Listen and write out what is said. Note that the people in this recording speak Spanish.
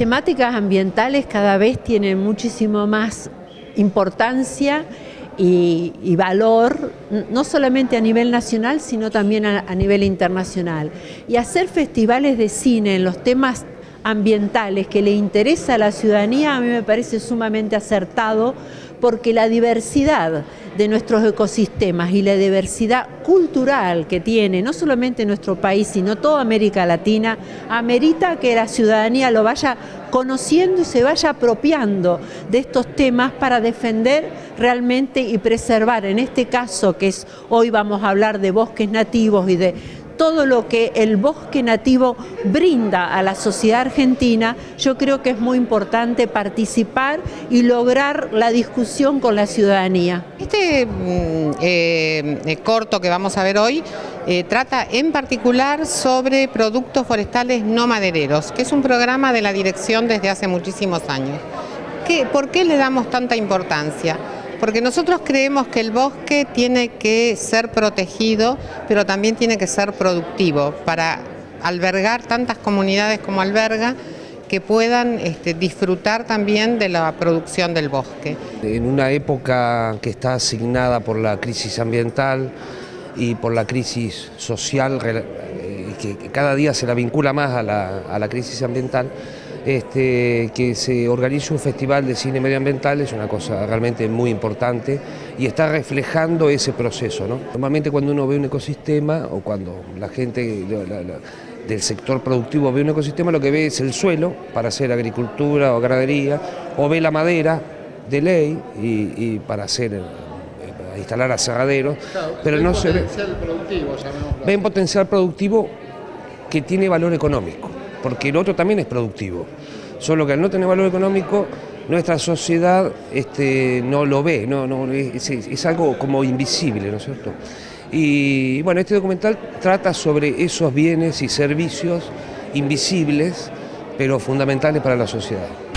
temáticas ambientales cada vez tienen muchísimo más importancia y, valor, no solamente a nivel nacional, sino también a, a nivel internacional. Y hacer festivales de cine en los temas ambientales que le interesa a la ciudadanía a mí me parece sumamente acertado porque la diversidad de nuestros ecosistemas y la diversidad cultural que tiene no solamente nuestro país, sino toda América Latina, amerita que la ciudadanía lo vaya conociendo y se vaya apropiando de estos temas para defender realmente y preservar, en este caso que es hoy vamos a hablar de bosques nativos y de todo lo que el bosque nativo brinda a la sociedad argentina, yo creo que es muy importante participar y lograr la discusión con la ciudadanía. Este mm, eh, corto que vamos a ver hoy eh, trata en particular sobre productos forestales no madereros, que es un programa de la dirección desde hace muchísimos años. ¿Por qué le damos tanta importancia? Porque nosotros creemos que el bosque tiene que ser protegido, pero también tiene que ser productivo para albergar tantas comunidades como alberga que puedan este, disfrutar también de la producción del bosque. En una época que está asignada por la crisis ambiental y por la crisis social, eh, que cada día se la vincula más a la quirisis ambiental, este, que se organice un festival de cine medioambiental es una cosa realmente muy importante y está reflejando ese proceso. Normalmente cuando uno ve un ecosistema o cuando la gente del sector productivo ve un ecosistema, lo que ve es el suelo para hacer agricultura o ganadería, o ve la madera de ley y, para hacer eh, instalar aserraderos, pero no se ve. Productivo, ve un potencial productivo que tiene valor económico porque el otro también es productivo. Solo que al no tener valor económico, nuestra sociedad este, no lo ve, no, no, es, algo como invisible, ¿no es cierto? Y bueno, este documental trata sobre esos bienes y servicios invisibles, pero fundamentales para la sociedad.